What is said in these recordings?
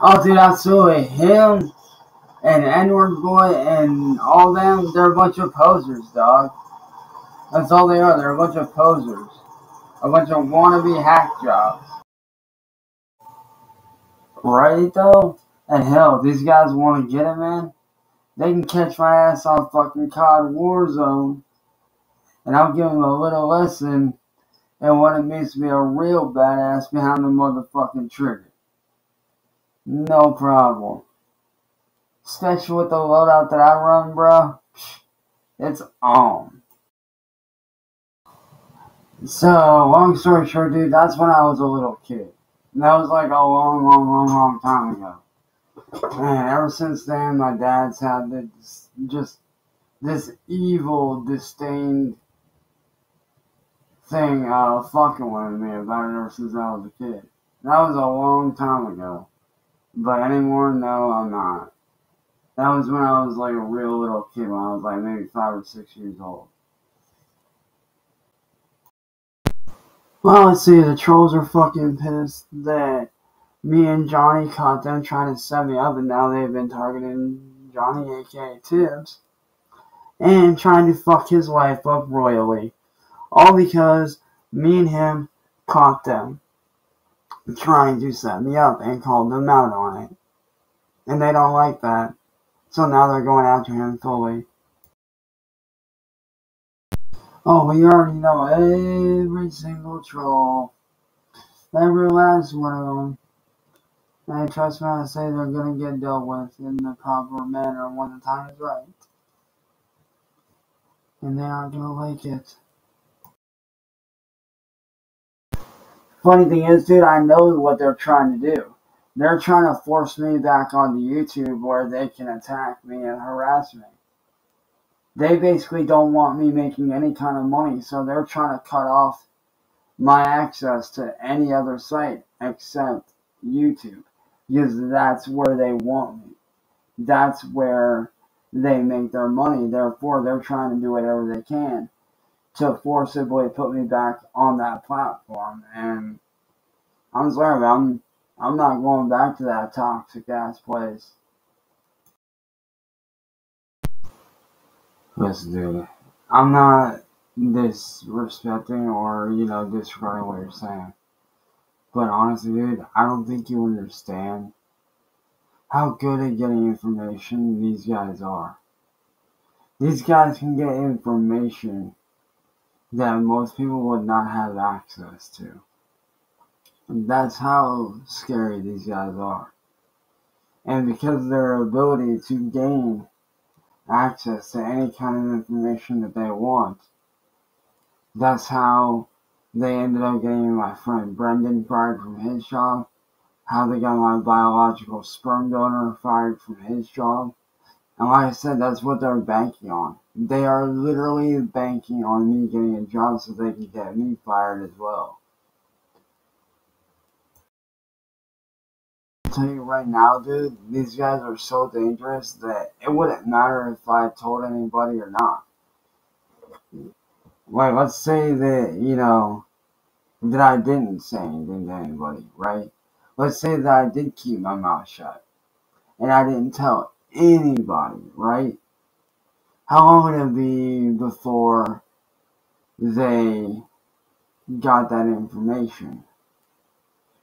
Oh, dude, absolutely. Him and N-word boy and all them, they're a bunch of posers, dog. That's all they are. They're a bunch of posers. A bunch of wannabe hack jobs. Right, though? And hell, these guys want to get it, man. They can catch my ass on fucking COD Warzone. And I'll give them a little lesson in what it means to be a real badass behind the motherfucking trigger. No problem. Especially with the loadout that I run, bro. It's on. So, long story short, dude, that's when I was a little kid. And that was like a long, long, long, long time ago. And ever since then, my dad's had this, just this evil, disdained thing uh, fucking with me about it ever since I was a kid. That was a long time ago. But anymore, no, I'm not. That was when I was like a real little kid, when I was like maybe five or six years old. Well, let's see, the trolls are fucking pissed that me and Johnny caught them trying to set me up, and now they've been targeting Johnny, aka Tibbs, and trying to fuck his wife up royally. All because me and him caught them trying to set me up and called them out on it. And they don't like that. So now they're going after him fully. Oh, we already know every single troll. Every last one of them. And trust me, I say they're gonna get dealt with in the proper manner when the time is right. And they aren't gonna like it. Funny thing is, dude, I know what they're trying to do. They're trying to force me back onto YouTube where they can attack me and harass me. They basically don't want me making any kind of money, so they're trying to cut off my access to any other site except YouTube because that's where they want me. That's where they make their money. Therefore, they're trying to do whatever they can to forcibly put me back on that platform. And I'm sorry, I'm I'm not going back to that toxic ass place. Listen, dude, I'm not disrespecting or you know disregarding what you're saying. But honestly, dude, I don't think you understand how good at getting information these guys are. These guys can get information that most people would not have access to. And that's how scary these guys are. And because of their ability to gain access to any kind of information that they want, that's how they ended up getting my friend Brendan fired from his job, how they got my biological sperm donor fired from his job. And like I said, that's what they're banking on. They are literally banking on me getting a job so they can get me fired as well. I'll tell you right now, dude, these guys are so dangerous that it wouldn't matter if I told anybody or not. Like, let's say that, you know, that I didn't say anything to anybody, right? Let's say that I did keep my mouth shut and I didn't tell anybody, right? How long would it be before they got that information?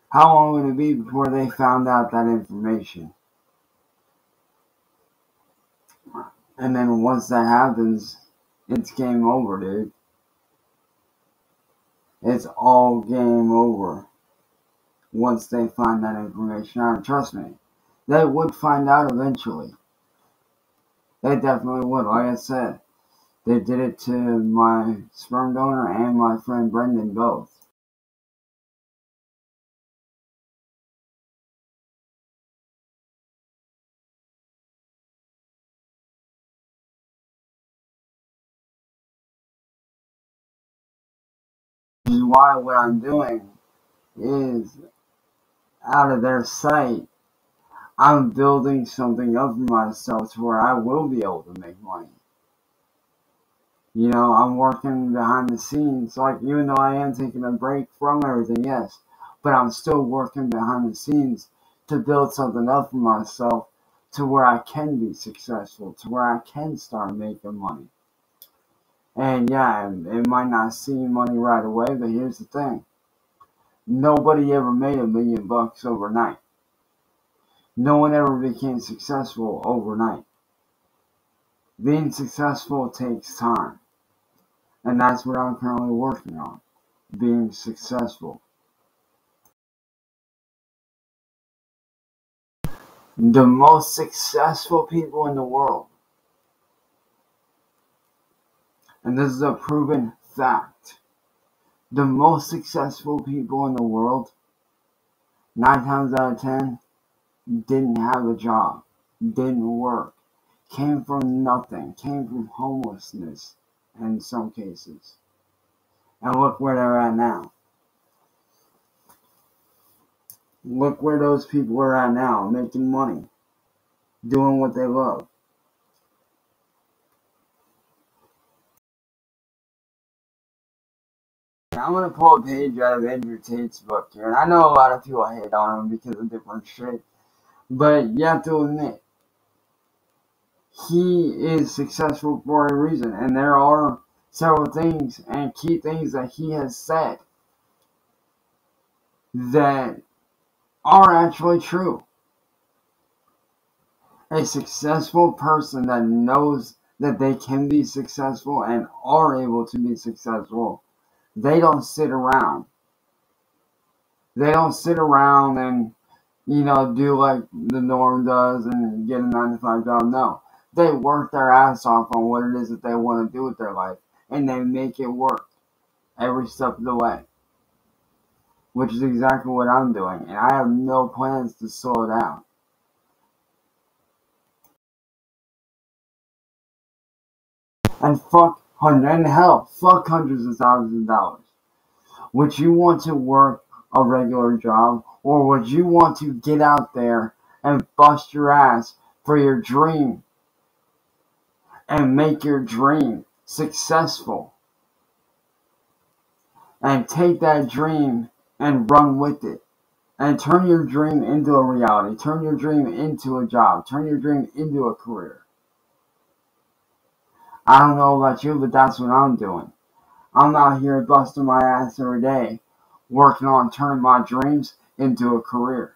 How long would it be before they found out that information? And then once that happens, it's game over, dude. It's all game over once they find that information out. Trust me, they would find out eventually. They definitely would. Like I said, they did it to my sperm donor and my friend Brendan both. Is why what I'm doing is out of their sight. I'm building something up for myself to where I will be able to make money. You know, I'm working behind the scenes. Like, even though I am taking a break from everything, yes, but I'm still working behind the scenes to build something up for myself to where I can be successful, to where I can start making money. And yeah, it might not seem money right away, but here's the thing nobody ever made a million bucks overnight. No one ever became successful overnight. Being successful takes time. And that's what I'm currently working on being successful. The most successful people in the world, and this is a proven fact, the most successful people in the world, nine times out of ten, didn't have a job, didn't work, came from nothing, came from homelessness in some cases. And look where they're at now. Look where those people are at now, making money, doing what they love. I'm gonna pull a page out of Andrew Tate's book here, and I know a lot of people hate on him because of different shit, but you have to admit, he is successful for a reason, and there are several things and key things that he has said that are actually true. A successful person that knows that they can be successful and are able to be successful, they don't sit around. They don't sit around and, you know, do like the norm does and get a 9 to 5 job. No. They work their ass off on what it is that they want to do with their life and they make it work every step of the way. Which is exactly what I'm doing, and I have no plans to slow down. And fuck hundred and hell, fuck hundreds of thousands of dollars. Would you want to work a regular job, or would you want to get out there and bust your ass for your dream? And make your dream successful? And take that dream and run with it. And turn your dream into a reality. Turn your dream into a job. Turn your dream into a career. I don't know about you but that's what i'm doing. I'm out here busting my ass every day working on turning my dreams into a career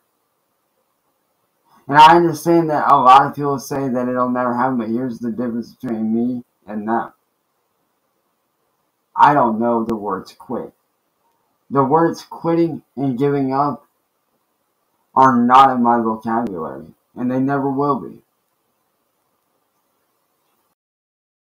and i understand that a lot of people say that it'll never happen but here's the difference between me and them I don't know the words quit. The words quitting and giving up are not in my vocabulary, and they never will be.